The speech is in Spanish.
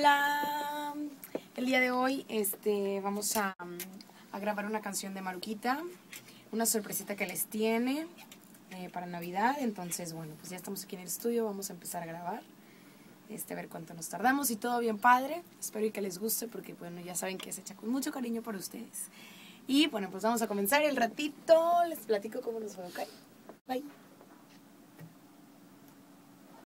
Hola, el día de hoy este, vamos a, a grabar una canción de Maruquita, una sorpresita que les tiene eh, para Navidad. Entonces, bueno, pues ya estamos aquí en el estudio, vamos a empezar a grabar, este, a ver cuánto nos tardamos y todo bien padre. Espero y que les guste porque, bueno, ya saben que es hecha con mucho cariño para ustedes. Y bueno, pues vamos a comenzar el ratito, les platico cómo nos fue, ¿ok?